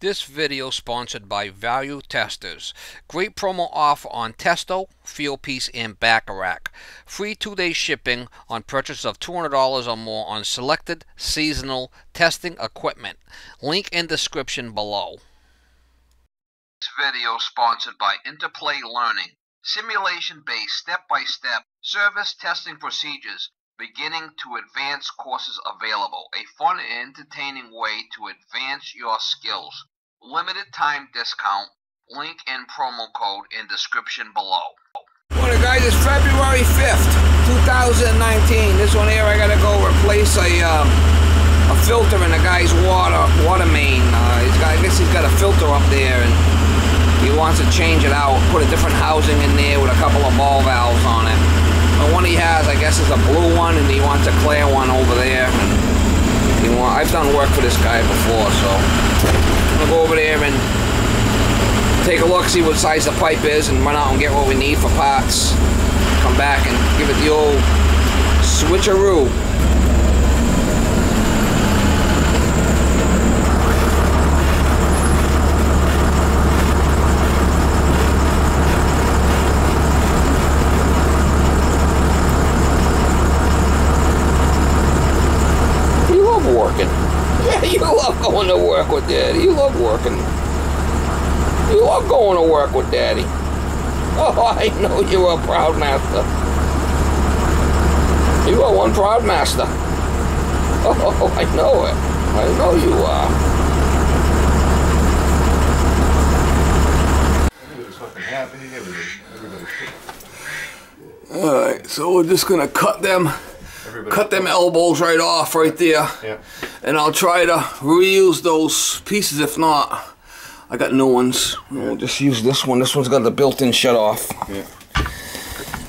This video sponsored by Value Testers. Great promo offer on Testo, Fieldpiece, and Bacharach. Free two-day shipping on purchase of $200 or more on selected seasonal testing equipment. Link in description below. This video sponsored by Interplay Learning. Simulation-based step-by-step service testing procedures beginning to advance courses available. A fun and entertaining way to advance your skills. Limited time discount. Link and promo code in description below. Morning guys, it's February 5th, 2019. This one here I gotta go replace a um, a filter in the guy's water water main. Uh, he's got, I guess he's got a filter up there and he wants to change it out, put a different housing in there with a couple of ball valves on it. The one he has, I guess, is a blue one, and he wants a clear one over there. I've done work for this guy before, so I'm gonna go over there and take a look, see what size the pipe is, and run out and get what we need for parts. Come back and give it the old switcheroo. You love working. Yeah, you love going to work with Daddy. You love working. You love going to work with Daddy. Oh, I know you're a proud master. You are one proud master. Oh, I know it. I know you are. Everybody's fucking happy. Everybody, everybody's All right, so we're just gonna cut them, everybody. Cut them elbows right off right there. Yeah. and I'll try to reuse those pieces. If not, I got new ones. We'll just use this one. This one's got the built-in shut-off. Yeah.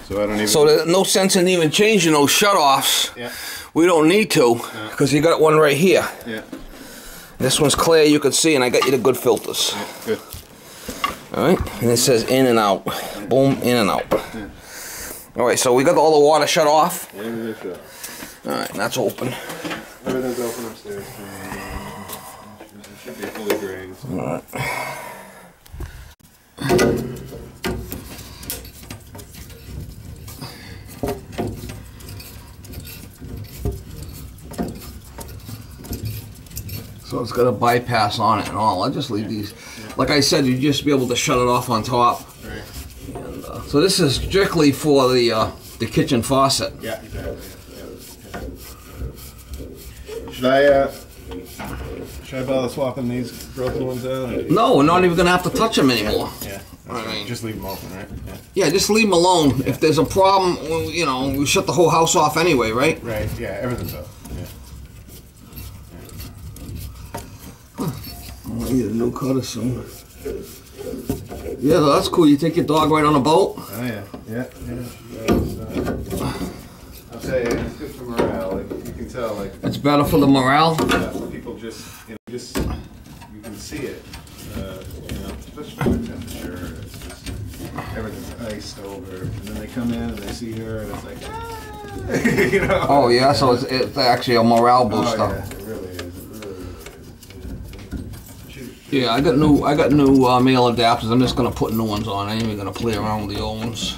So I don't even. So there's no sense in even changing those shut-offs. Yeah. We don't need to, because you got one right here. Yeah. This one's clear, you can see, and I got you the good filters. Good. All right, and it says in and out. Boom, in and out. All right, so we got all the water shut off. Yeah, everything's good. All right, that's open. Everything's open upstairs. It should be fully drained. All right. So it's got a bypass on it and all. I'll just leave these. Like I said, you'd just be able to shut it off on top. Right. And, uh, so this is strictly for the uh, the kitchen faucet. Yeah, exactly. Yeah. Should I, uh, should I bother swapping these broken ones out? No, we're not even gonna have to touch them anymore. Yeah. I mean- Just leave them open, right? Yeah. Yeah, just leave them alone. If there's a problem, well, you know, we shut the whole house off anyway, right? Right. Yeah. Everything's up. Yeah. I need a new cutter soon. Yeah, that's cool. You take your dog right on a boat. Oh yeah. Yeah. Yeah. That's, uh, I'll tell you, it's good for morale. Like you can tell, like It's better for the morale. Yeah, people just, you know, just, you can see it, uh, you know, especially the temperature, it's just, everything's iced over, and then they come in and they see her, and it's like, you know? Oh yeah, so it's, it's actually a morale Oh, yeah, it really is, it really is. Yeah, I got new I got new uh, male adapters. I'm just gonna put new ones on. I ain't even gonna play around with the old ones.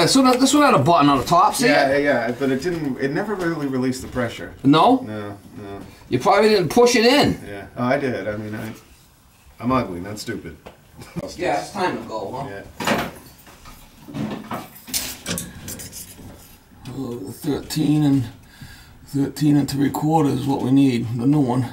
Yeah, so that, this one had a button on the top. See Yeah, it? yeah, but it didn't, it never really released the pressure. No, No, no, you probably didn't push it in. yeah. Oh, I did, I mean, I, I'm ugly, not stupid. Yeah, it's time to go, huh? Yeah. Uh, Thirteen and thirteen and three quarters is what we need. The new one.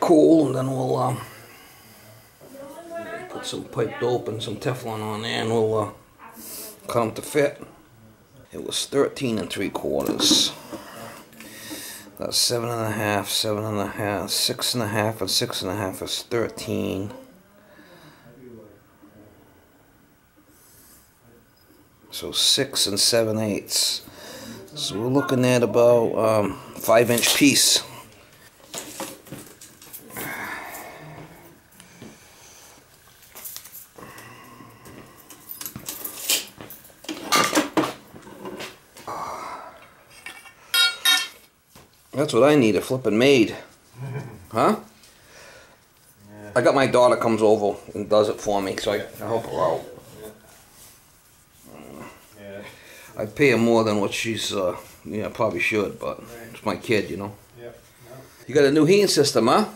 cool, and then we'll um, put some pipe dope and some Teflon on there, and we'll uh, cut them to fit. It was 13 and three quarters. That's seven and a half, seven and a half, six and a half, and six and a half is 13. So six and seven eighths. So we're looking at about um, five inch piece. That's what I need, a flipping maid. Huh? I got my daughter comes over and does it for me, so I, I help her out. Yeah. I pay her more than what she's, uh, yeah, probably should, but it's my kid, you know. Yep. You got a new heating system, huh?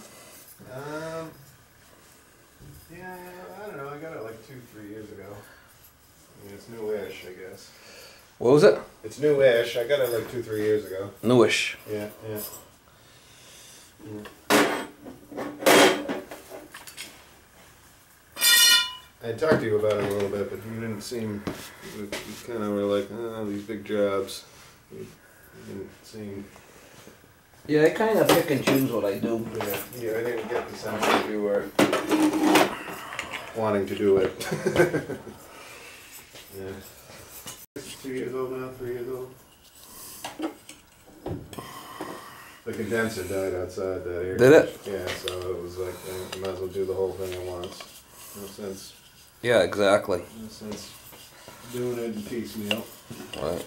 Um. Yeah, I don't know. I got it like two, three years ago. I mean, it's newish, I guess. What was it? It's newish. I got it like two, three years ago. Newish. Yeah, yeah. Mm. I talked to you about it a little bit, but you didn't seem. You kind of were like, oh, these big jobs. You didn't seem. Yeah, I kind of pick and choose what I do. Yeah, yeah, I didn't get the sense that you were wanting to do it. yeah. Two years old now, three years old. The condenser died outside that area. Did it? Yeah, so it was like, I might as well do the whole thing at once. No sense, Yeah, exactly. no sense doing it in piecemeal. Right.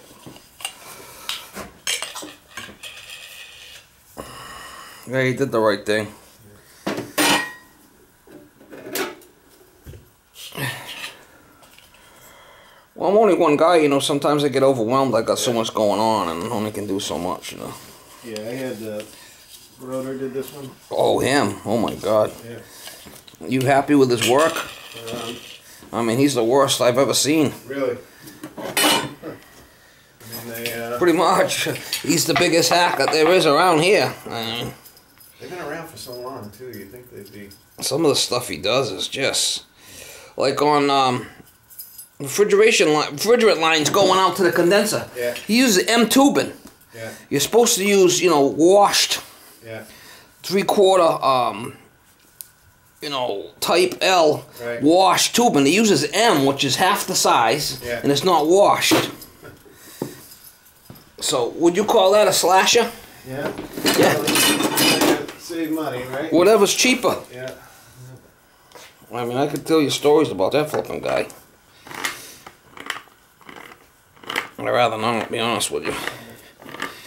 Yeah, he did the right thing. Well, I'm only one guy, you know. Sometimes I get overwhelmed. I got so much going on, and only can do so much, you know. Yeah, I had, uh, Rotor did this one. Oh, him! Oh my God! Yeah. You happy with his work? Um, I mean, he's the worst I've ever seen. really? I mean, they, uh, Pretty much, he's the biggest hack that there is around here. I mean, they've been around for so long, too. You'd think they'd be. some of the stuff he does is just like on um, refrigeration line, refrigerant lines going out to the condenser. Yeah. He uses M tubing. Yeah, You're supposed to use, you know, washed yeah. three quarter, um, you know, type L Right. washed tubing. He uses M, which is half the size, Yeah. and it's not washed. So, would you call that a slasher? Yeah. Yeah. Save money, right? Whatever's cheaper. Yeah. I mean, I could tell you stories about that flipping guy. I'd rather not, be honest with you.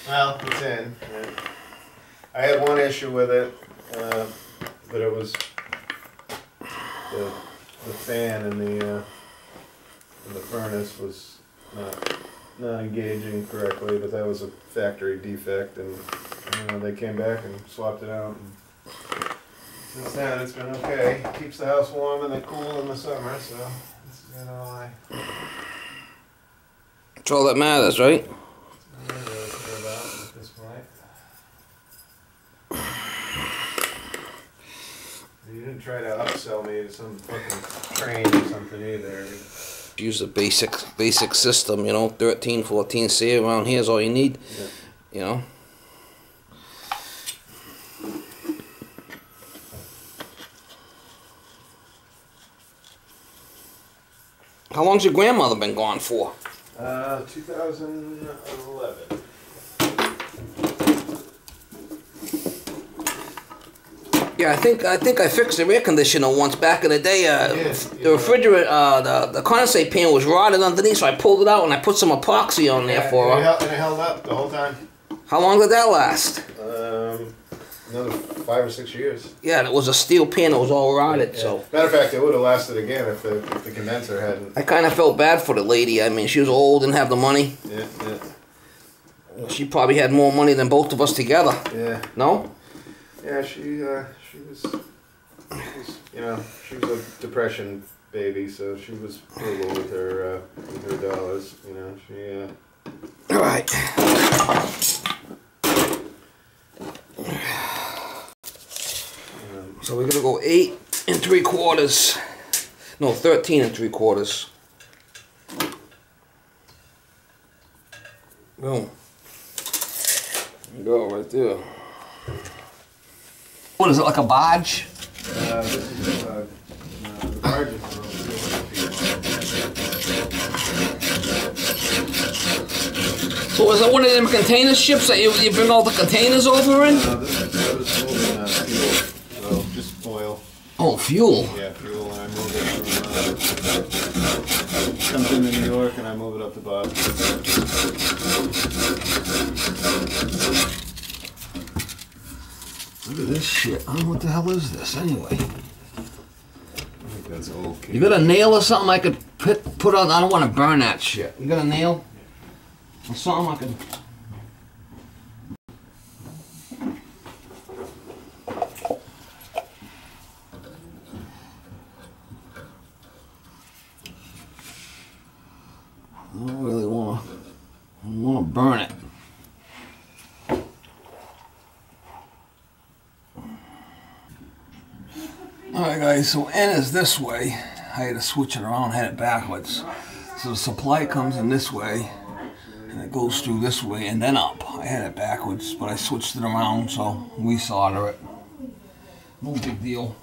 Well, it's in. I had one issue with it, uh, but it was the, the fan in the uh, in the furnace was not not engaging correctly, but that was a factory defect, and you know, they came back and swapped it out. And since then, it's been okay. Keeps the house warm and cool in the summer, so this is you know That's all that matters, right? I don't really care about it at this point. You didn't try to upsell me to some fucking Trane or something either. Use the basic basic system, you know, 13, 14 C around here is all you need, Yeah. you know. How long's your grandmother been gone for? Uh, 2011. Yeah, I think I think I fixed the air conditioner once back in the day. Uh, Yeah, the yeah. refrigerant, uh, the the condensate pan was rotted underneath, so I pulled it out and I put some epoxy on there for and, it held, and it held up the whole time. How long did that last? Um, another five or six years. Yeah, and it was a steel pan. It was all rotted. So Matter of fact, it would have lasted again if the, if the condenser hadn't. I kind of felt bad for the lady. I mean, she was old, didn't have the money. Yeah, yeah, She probably had more money than both of us together. yeah. No? Yeah, she uh, she was, she was, you know, she was a depression baby, so she was frugal with her uh, with her dollars. You know, she uh, All right. you three quarters. No, 13 and three quarters. Boom. There you go, right there. What is it, like a barge? Uh, this is, uh, uh, barge is around 200 feet So is it one of them container ships that you, you bring all the containers over in? long. Uh, this is, I was moving, uh, fuel, so just oil, Oh, fuel. yeah, fuel, and I move it from, uh, comes into New York and I move it up to Boston. Look at this shit. I don't know what the hell is this anyway. I think that's okay. You got a nail or something I could put, put on? I don't want to burn that shit. You got a nail? Or something I could. I don't really want to. I don't want to burn it. So N is this way. I had to switch it around, had it backwards. So the supply comes in this way, and it goes through this way and then up. I had it backwards, but I switched it around so we solder it. No big deal.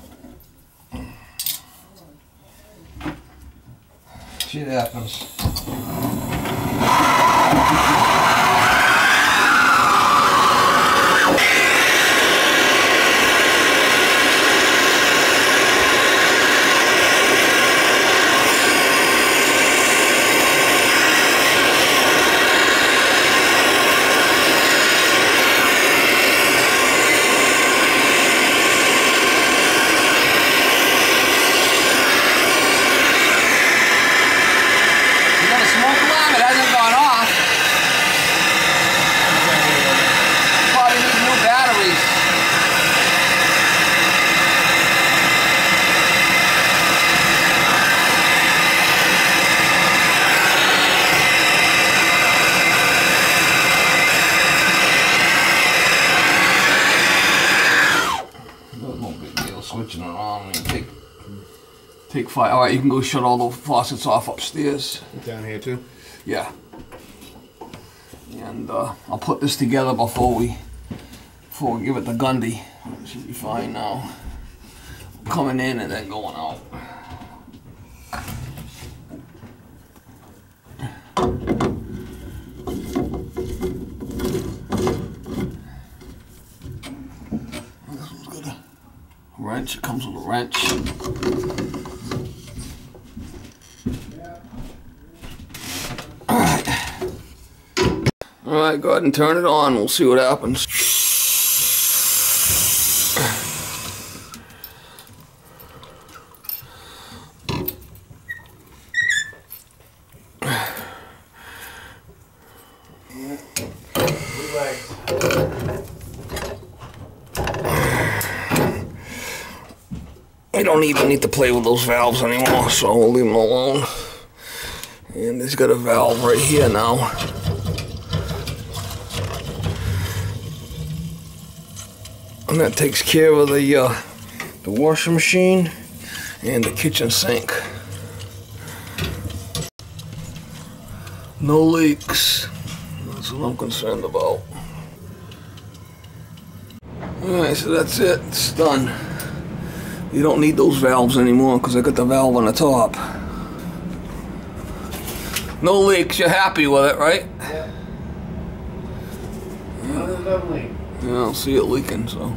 Shit happens. You got a smoke alarm? It hasn't gone off. Probably need new batteries. No, no big deal. Switching around and take five. All right, you can go shut all the faucets off upstairs. Down here too? Yeah. And uh, I'll put this together before we before we give it to Gundy. It should be fine now. Coming in and then going out. This one's got a wrench. It comes with a wrench. All right, go ahead and turn it on. We'll see what happens. I don't even need to play with those valves anymore, so we'll leave them alone. And it's got a valve right here now. And that takes care of the uh, the washing machine and the kitchen sink. No leaks. That's what I'm concerned about. Alright, so that's it. It's done. You don't need those valves anymore because I got the valve on the top. No leaks. You're happy with it, right? Lovely. Yeah, I don't see it leaking, so.